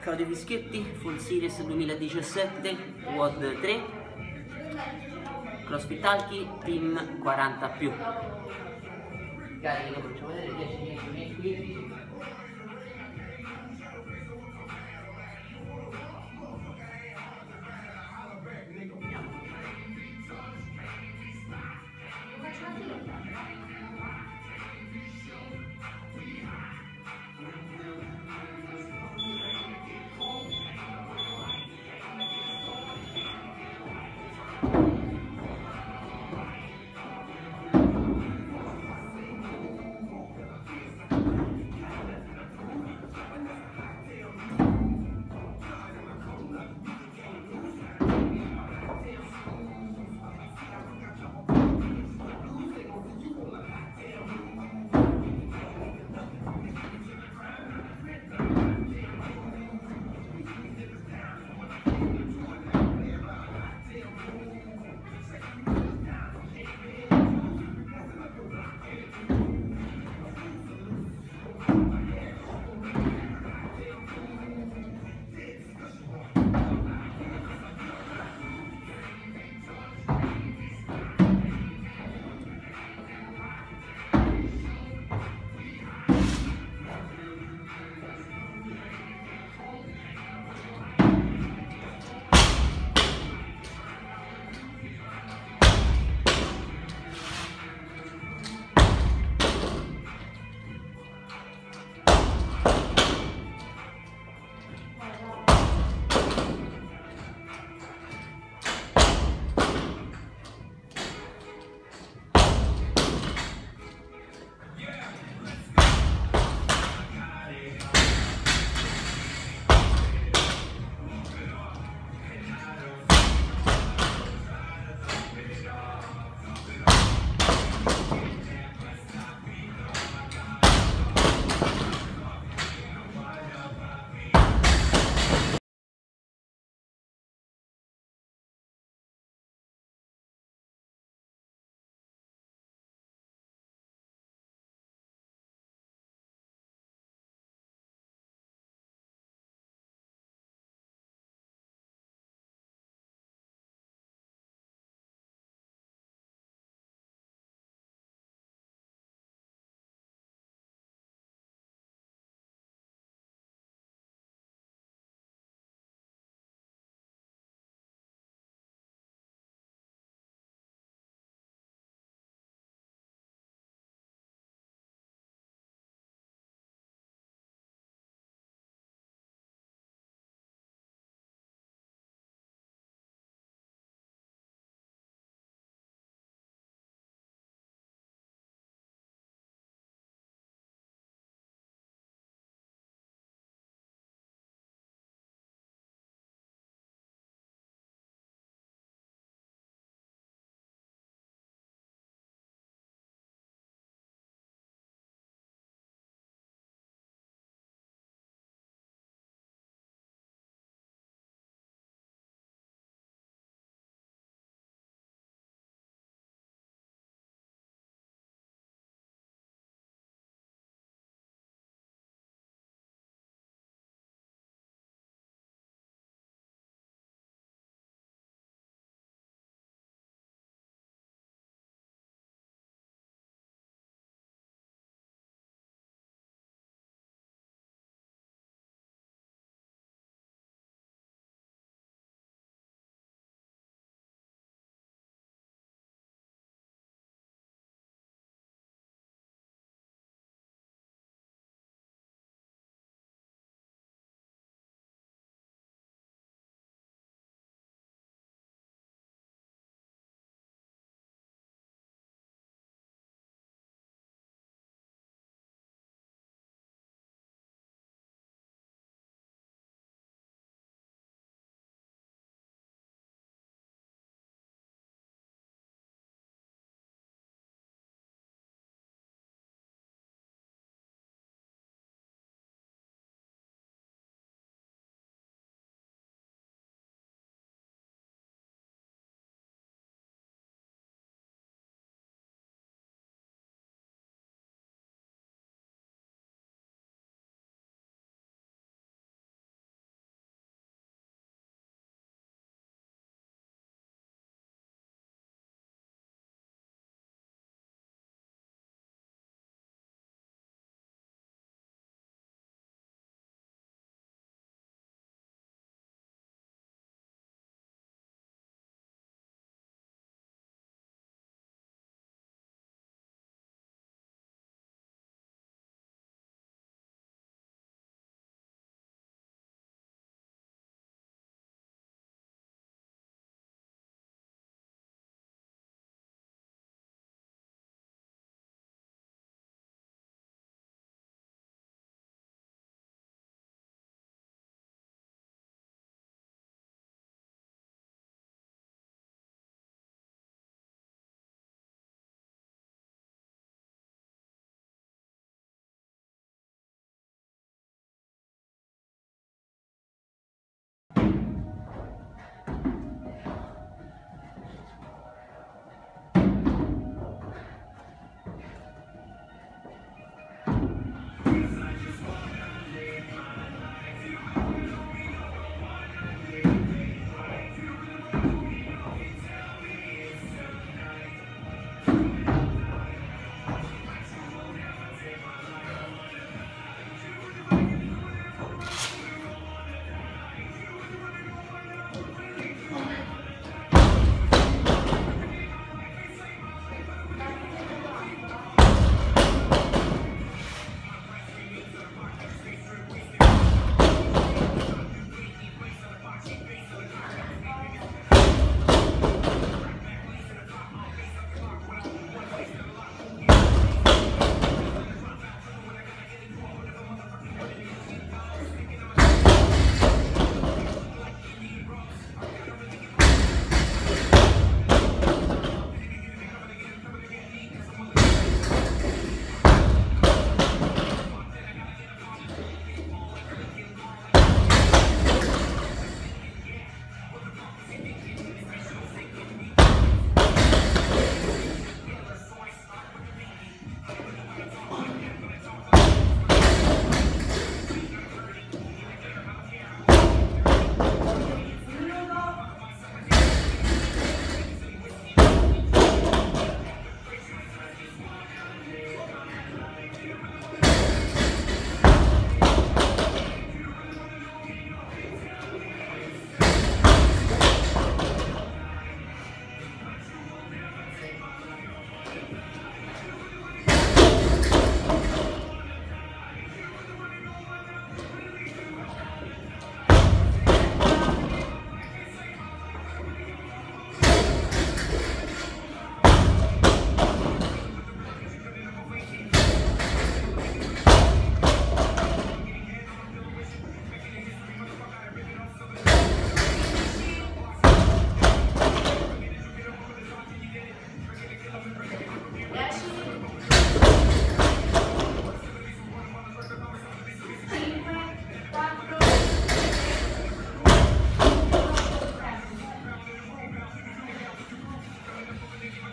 Claudio Fischietti, Full Series 2017, WOD 3, CrossFit Talchi, Team 40 più. Carica, facciamo vedere 10, 10, 15. 23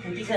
你继续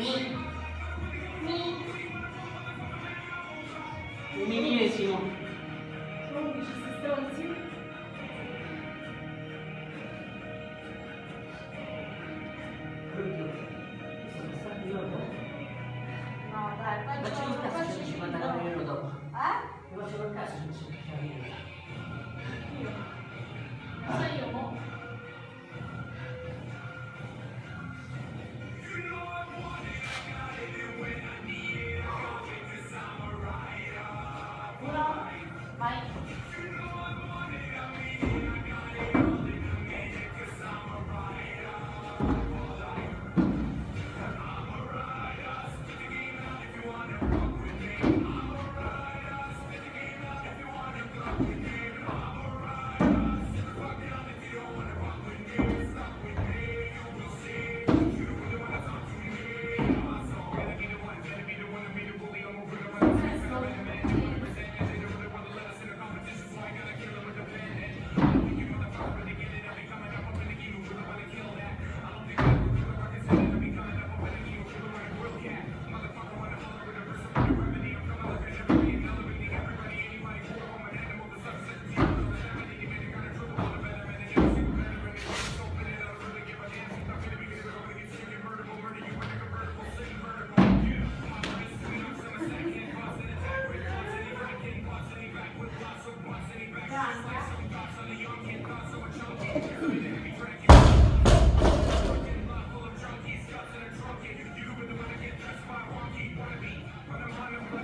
me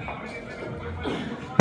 すいません。